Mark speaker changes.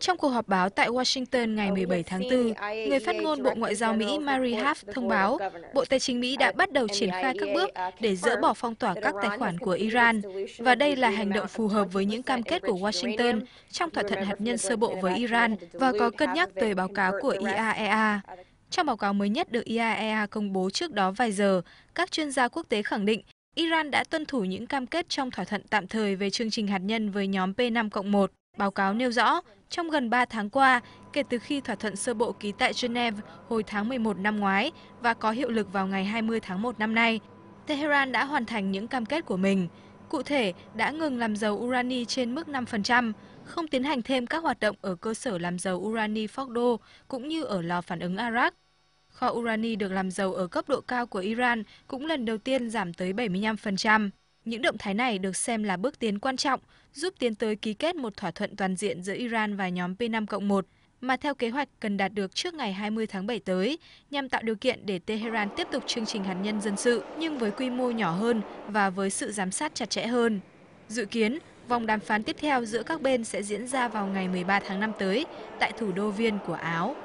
Speaker 1: Trong cuộc họp báo tại Washington ngày 17 tháng 4, người phát ngôn Bộ Ngoại giao Mỹ Mary Harf thông báo Bộ Tài chính Mỹ đã bắt đầu triển khai các bước để dỡ bỏ phong tỏa các tài khoản của Iran, và đây là hành động phù hợp với những cam kết của Washington trong thỏa thuận hạt nhân sơ bộ với Iran và có cân nhắc tới báo cáo của IAEA. Trong báo cáo mới nhất được IAEA công bố trước đó vài giờ, các chuyên gia quốc tế khẳng định Iran đã tuân thủ những cam kết trong thỏa thuận tạm thời về chương trình hạt nhân với nhóm P5-1. Báo cáo nêu rõ, trong gần 3 tháng qua, kể từ khi thỏa thuận sơ bộ ký tại Geneva hồi tháng 11 năm ngoái và có hiệu lực vào ngày 20 tháng 1 năm nay, Tehran đã hoàn thành những cam kết của mình. Cụ thể, đã ngừng làm dầu urani trên mức 5%, không tiến hành thêm các hoạt động ở cơ sở làm dầu urani Fordo cũng như ở lò phản ứng Arak. Kho urani được làm dầu ở cấp độ cao của Iran cũng lần đầu tiên giảm tới 75%. Những động thái này được xem là bước tiến quan trọng, giúp tiến tới ký kết một thỏa thuận toàn diện giữa Iran và nhóm P5-1, mà theo kế hoạch cần đạt được trước ngày 20 tháng 7 tới, nhằm tạo điều kiện để Tehran tiếp tục chương trình hạt nhân dân sự, nhưng với quy mô nhỏ hơn và với sự giám sát chặt chẽ hơn. Dự kiến, vòng đàm phán tiếp theo giữa các bên sẽ diễn ra vào ngày 13 tháng 5 tới, tại thủ đô Viên của Áo.